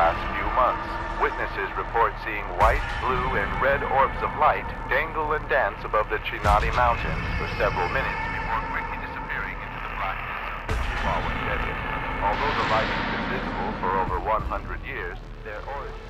last few months. Witnesses report seeing white, blue, and red orbs of light dangle and dance above the Chinati Mountains for several minutes before quickly disappearing into the blackness of the Chihuahua Desert. Although the lights have been visible for over 100 years, their origin...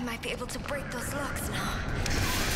I might be able to break those locks now.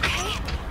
Okay?